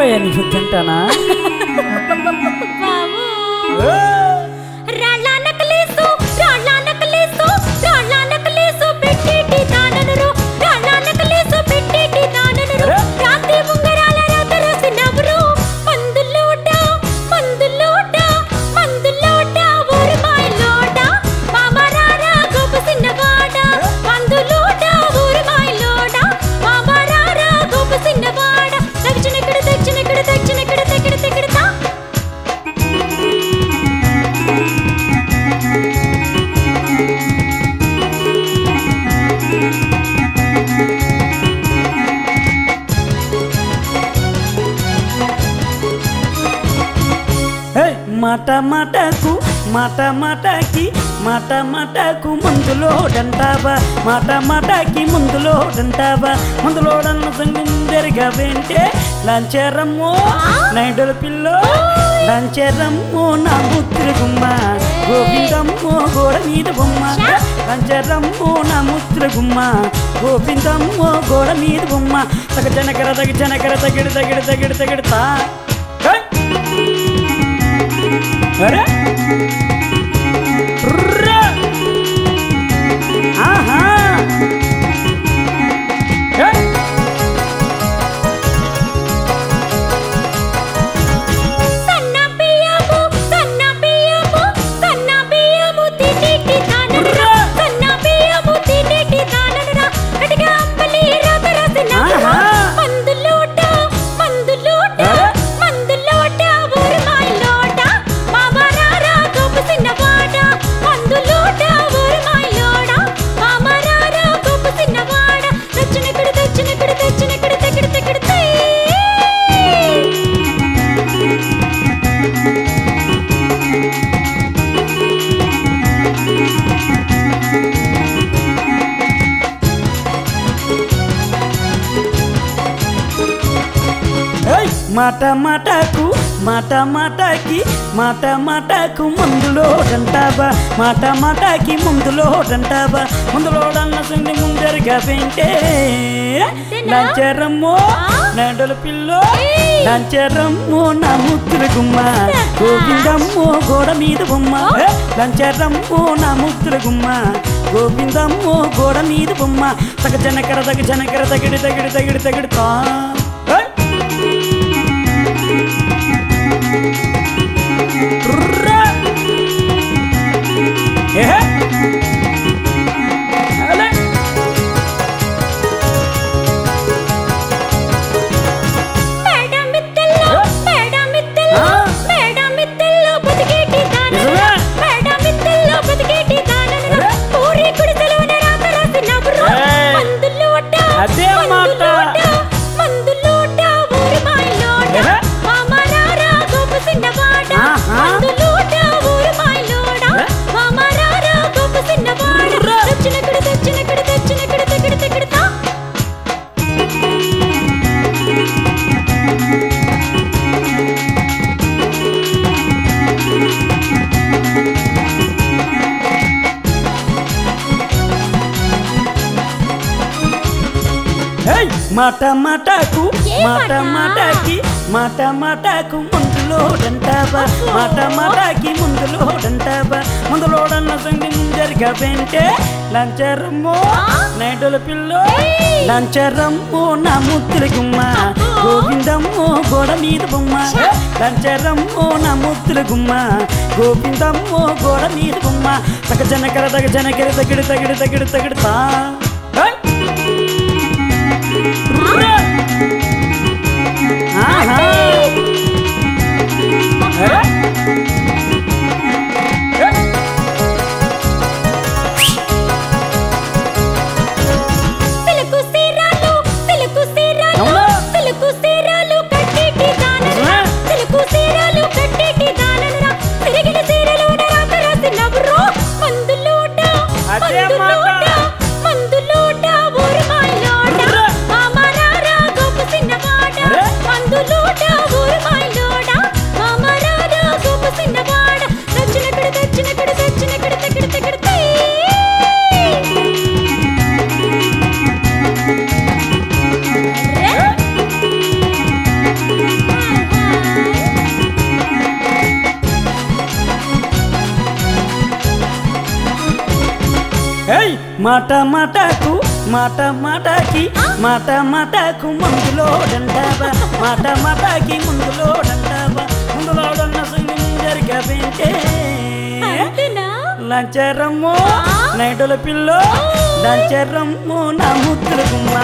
거야 니 흑장따나 మాట మాటకు మాట మాటకి మాట మాటకు ముందులోడంటావా మాట మాటకి ముందులోడంటావా ముందులోడన్న సంగం జరిగా వెంటే లంచరమ్మో నైడల పిల్లో లంచరమ్మో నా ముత్తురుగుమ్మ గోవిందమ్మో గోడ మీద బొమ్మ లంచరమ్మో నా ముత్తురుగుమ్మ గోవిందమ్మో గోడ మీద బొమ్మ. తగ జనకర తగ జనకర తగిడి తగిడి తగిడి తగిడతా Bora? మాట మాటకు మాట మాటకి మాట మాటకు ముందులోడంటావా మాట మాటకి ముందులోడంటావా ముందులోడన్న సంది ముందరగా వెంటే. లంచరమ్మో నడల పిల్లో. లంచరమ్మో నా ముత్తుల గుమ్మ. గోవిందమ్మో గోడ మీద బొమ్మ! లంచరమ్మో నా ముత్తుల గుమ్మ. గోవిందమ్మో గోడ మీద బొమ్మ. తగ జనకర తగ జనకర తగిడి తగిడి తగిడి తగిడితా ఏయ్! మాట మాటకు మాట మాట? మాటకి మాట మాటకు ముందులోడంటావా మాట మాటకి ముందులోడంటావా ముందులోడన్న సంగతి ముందరిగా వెంటే లంచరమ్మో నైడల పిల్లో లంచరమ్మో నా ముత్తుల గుమ్మ గోవిందమ్మో గోడ మీద బొమ్మ. లంచరమ్మో నా ముత్తుల గుమ్మ గోవిందమ్మో గోడ మీద బొమ్మ. తగ జనకర తగ జనకర తగిడి తగిడి తగిడి తగిడితా. Huh? మాట మాటకు మాట మాటకి మాట మాటకు మందులోడంటావా మాట మాటకి ముందులోడంటావా ముందులోడన్న సంగం జరగబెంటే అంతేనా? లంచరమ్మో నైటుల పిల్లో లంచరమ్మో నా ముద్దుల గుమ్మ.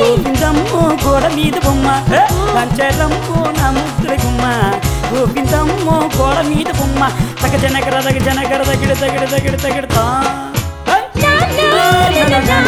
గోవిందమ్మో గోడ మీద బొమ్మ. లంచరమ్మో నా ముద్దుల గుమ్మ. గోవిందమ్మో గోడ మీద బొమ్మ. తగ జనగర తగ జనగర తగిడి తగిడి తగిడి తగిడతా